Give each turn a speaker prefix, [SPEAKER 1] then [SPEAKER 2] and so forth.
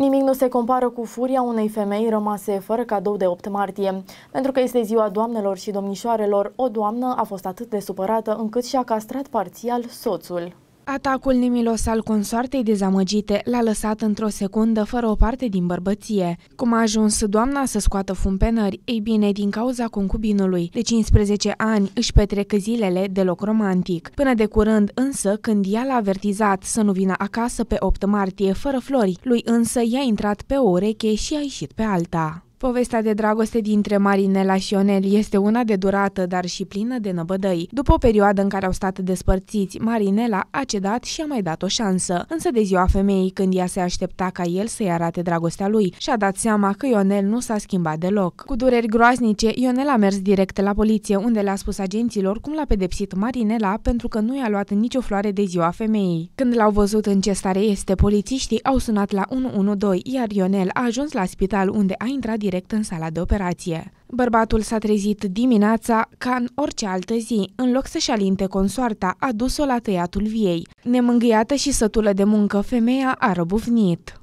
[SPEAKER 1] Nimic nu se compară cu furia unei femei rămase fără cadou de 8 martie. Pentru că este ziua doamnelor și domnișoarelor, o doamnă a fost atât de supărată încât și-a castrat parțial soțul.
[SPEAKER 2] Atacul nemilos al consoartei dezamăgite l-a lăsat într-o secundă fără o parte din bărbăție. Cum a ajuns doamna să scoată fum pe nări? Ei bine, din cauza concubinului. De 15 ani își petrec zilele deloc romantic. Până de curând însă, când ea l-a avertizat să nu vină acasă pe 8 martie fără flori, lui însă i-a intrat pe o ureche și a ieșit pe alta. Povestea de dragoste dintre Marinela și Ionel este una de durată, dar și plină de năbădăi. După o perioadă în care au stat despărțiți, Marinela a cedat și a mai dat o șansă. Însă de ziua femeii, când ea se aștepta ca el să-i arate dragostea lui, și-a dat seama că Ionel nu s-a schimbat deloc. Cu dureri groaznice, Ionel a mers direct la poliție, unde le-a spus agenților cum l-a pedepsit Marinela pentru că nu i-a luat nicio floare de ziua femeii. Când l-au văzut în ce stare este, polițiștii au sunat la 112, iar Ionel a ajuns la spital unde a intrat direct direct în sala de operație. Bărbatul s-a trezit dimineața ca în orice altă zi. În loc să-și alinte consoarta, a dus-o la tăiatul viei. Nemângâiată și sătulă de muncă, femeia a răbufnit.